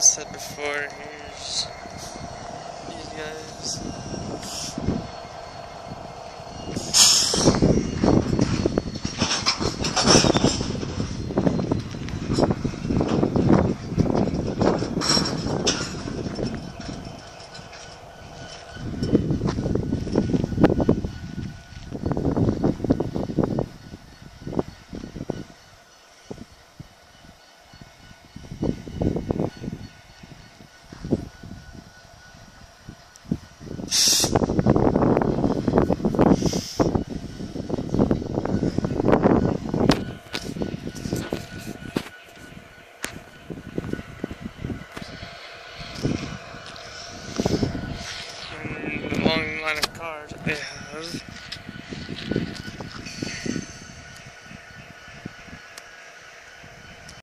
said before, here's these guys. Line of cars they have.